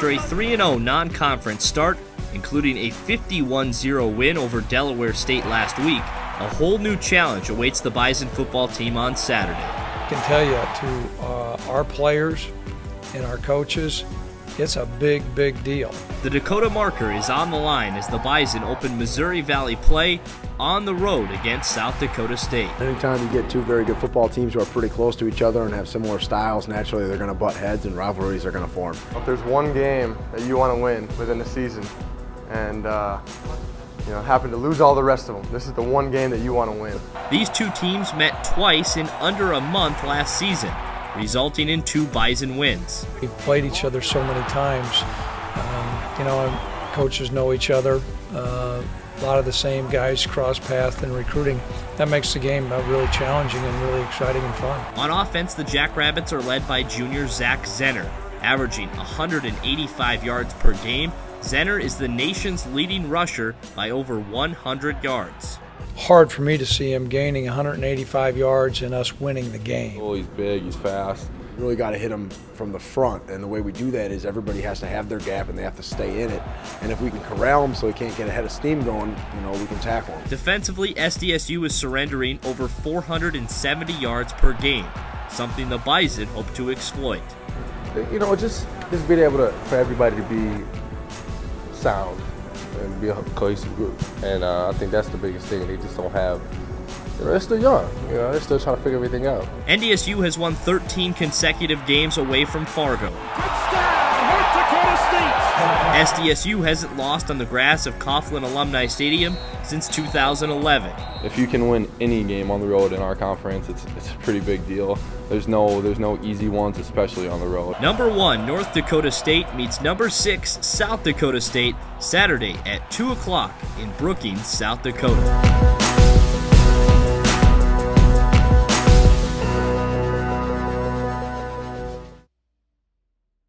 After a 3 0 non conference start, including a 51 0 win over Delaware State last week, a whole new challenge awaits the Bison football team on Saturday. I can tell you to uh, our players and our coaches, it's a big, big deal. The Dakota marker is on the line as the Bison open Missouri Valley play on the road against South Dakota State. Anytime you get two very good football teams who are pretty close to each other and have similar styles, naturally they're going to butt heads and rivalries are going to form. If there's one game that you want to win within the season and uh, you know, happen to lose all the rest of them, this is the one game that you want to win. These two teams met twice in under a month last season, resulting in two Bison wins. We've played each other so many times. Um, you know, coaches know each other. Uh, a lot of the same guys cross path in recruiting. That makes the game uh, really challenging and really exciting and fun. On offense, the Jackrabbits are led by junior Zach Zenner, averaging 185 yards per game. Zenner is the nation's leading rusher by over 100 yards. Hard for me to see him gaining 185 yards and us winning the game. Oh, he's big, he's fast really got to hit him from the front. And the way we do that is everybody has to have their gap and they have to stay in it. And if we can corral them so he can't get ahead of steam going, you know, we can tackle them. Defensively, SDSU is surrendering over 470 yards per game, something the Bison hope to exploit. You know, just just being able to for everybody to be sound and be a cohesive group, and uh, I think that's the biggest thing. They just don't have they're still young. You know, they're still trying to figure everything out. NDSU has won 13 consecutive games away from Fargo. SDSU hasn't lost on the grass of Coughlin Alumni Stadium since 2011. If you can win any game on the road in our conference, it's, it's a pretty big deal. There's no there's no easy ones, especially on the road. Number one, North Dakota State meets number six, South Dakota State, Saturday at 2 o'clock in Brookings, South Dakota.